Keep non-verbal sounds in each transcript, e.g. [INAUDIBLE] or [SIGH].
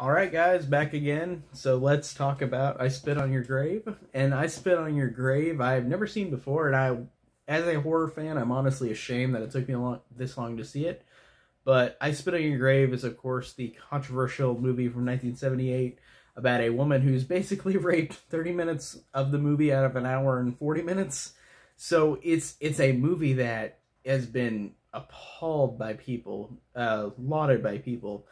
All right, guys, back again. So let's talk about I Spit on Your Grave. And I Spit on Your Grave, I've never seen before, and I, as a horror fan, I'm honestly ashamed that it took me long, this long to see it. But I Spit on Your Grave is, of course, the controversial movie from 1978 about a woman who's basically [LAUGHS] raped 30 minutes of the movie out of an hour and 40 minutes. So it's it's a movie that has been appalled by people, uh, lauded by people.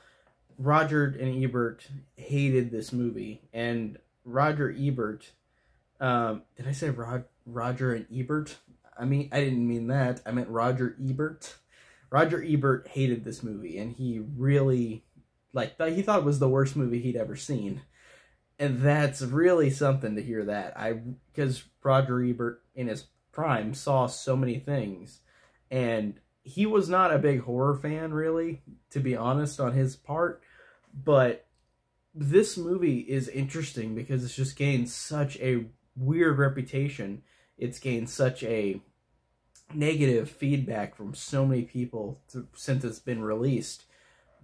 Roger and Ebert hated this movie, and Roger Ebert. Um, did I say Rod, Roger and Ebert? I mean, I didn't mean that. I meant Roger Ebert. Roger Ebert hated this movie, and he really like he thought it was the worst movie he'd ever seen, and that's really something to hear that. I because Roger Ebert in his prime saw so many things, and he was not a big horror fan, really, to be honest, on his part. But this movie is interesting because it's just gained such a weird reputation. It's gained such a negative feedback from so many people to, since it's been released.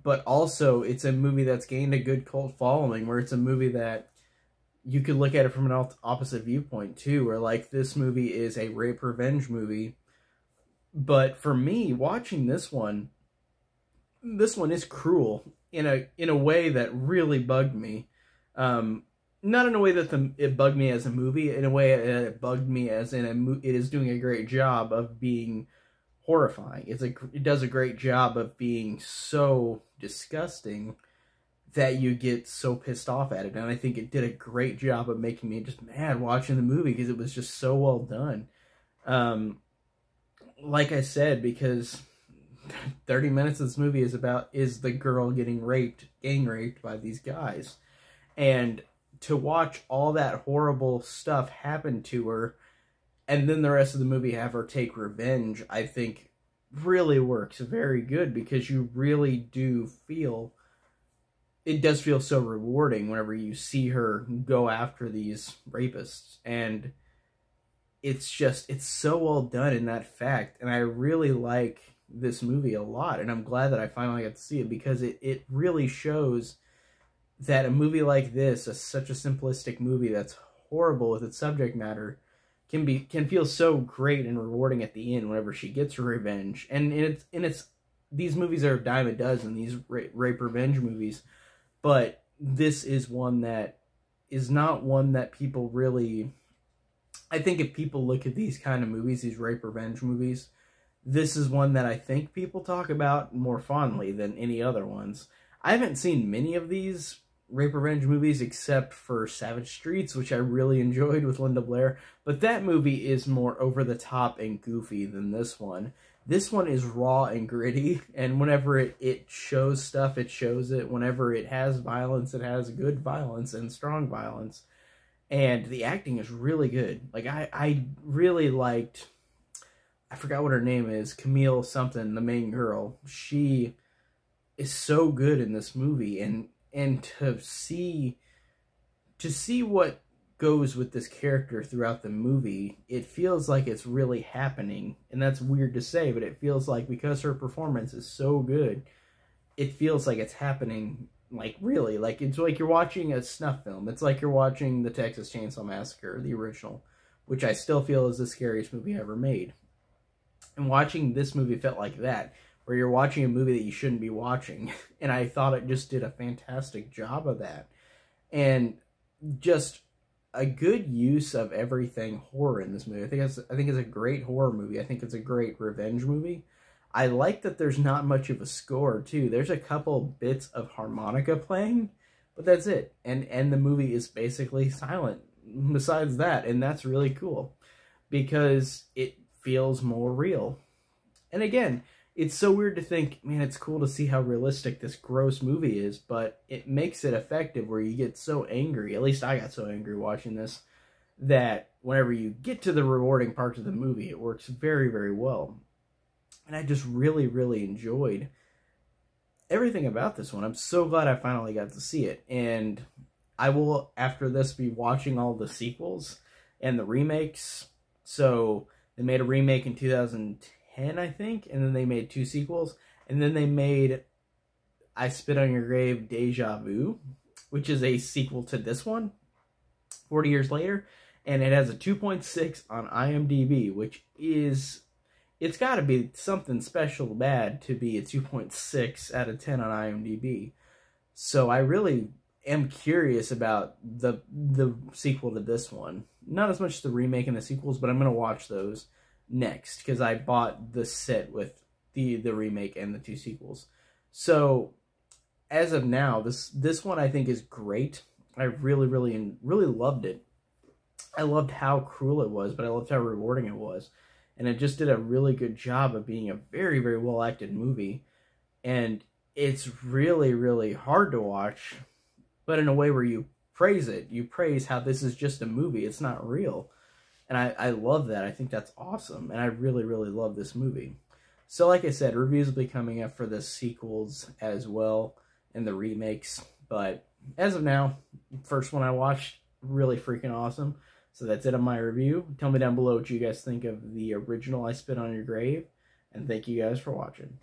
But also, it's a movie that's gained a good cult following, where it's a movie that you could look at it from an opposite viewpoint too, where like this movie is a rape revenge movie. But for me, watching this one, this one is cruel in a in a way that really bugged me. Um, not in a way that the, it bugged me as a movie, in a way it bugged me as in a it is doing a great job of being horrifying. It's a it does a great job of being so disgusting that you get so pissed off at it. And I think it did a great job of making me just mad watching the movie because it was just so well done. Um, like I said, because [LAUGHS] 30 minutes of this movie is about is the girl getting raped, gang raped by these guys. And to watch all that horrible stuff happen to her and then the rest of the movie have her take revenge, I think really works very good because you really do feel it does feel so rewarding whenever you see her go after these rapists and it's just it's so well done in that fact and i really like this movie a lot and i'm glad that i finally got to see it because it, it really shows that a movie like this a, such a simplistic movie that's horrible with its subject matter can be can feel so great and rewarding at the end whenever she gets her revenge and it's and it's these movies are a dime a dozen these rape, rape revenge movies but this is one that is not one that people really I think if people look at these kind of movies, these rape revenge movies, this is one that I think people talk about more fondly than any other ones. I haven't seen many of these rape revenge movies except for Savage Streets, which I really [LAUGHS] enjoyed with Linda Blair, but that movie is more over the top and goofy than this one. This one is raw and gritty, [LAUGHS] and whenever it, it shows stuff, it shows it. Whenever it has violence, it has good violence and strong violence. And the acting is really good. Like, I, I really liked, I forgot what her name is, Camille something, the main girl. She is so good in this movie, and and to see to see what goes with this character throughout the movie, it feels like it's really happening. And that's weird to say, but it feels like because her performance is so good, it feels like it's happening like really. Like it's like you're watching a snuff film. It's like you're watching the Texas Chainsaw Massacre, the original, which I still feel is the scariest movie ever made. And watching this movie felt like that, where you're watching a movie that you shouldn't be watching. [LAUGHS] And I thought it just did a fantastic job of that. And just a good use of everything horror in this movie. I think it's I think it's a great horror movie. I think it's a great revenge movie. I like that there's not much of a score too. There's a couple bits of harmonica playing, but that's it. And and the movie is basically silent besides that, and that's really cool because it feels more real. And again, it's so weird to think, man, it's cool to see how realistic this gross movie is, but it makes it effective where you get so angry, at least I got so angry watching this, that whenever you get to the rewarding parts of the movie, it works very, very well. And I just really, really enjoyed everything about this one. I'm so glad I finally got to see it. And I will, after this, be watching all the sequels and the remakes. So they made a remake in 2010 I think, and then they made two sequels, and then they made I Spit on Your Grave Deja Vu, which is a sequel to this one, 40 years later, and it has a 2.6 on IMDb, which is it's got to be something special bad to be a 2.6 out of 10 on IMDb. So I really am curious about the the sequel to this one. Not as much the remake and the sequels, but I'm gonna watch those next because I bought the set with the the remake and the two sequels. So as of now, this this one I think is great. I really really really loved it. I loved how cruel it was, but I loved how rewarding it was. And it just did a really good job of being a very very well acted movie. And it's really really hard to watch, but in a way where you praise it. You praise how this is just a movie. It's not real. And I, I love that. I think that's awesome. And I really, really love this movie. So like I said, reviews will be coming up for the sequels as well and the remakes. But as of now, first one I watched, really freaking awesome. So that's it on my review. Tell me down below what you guys think of the original I Spit on Your Grave. And thank you guys for watching.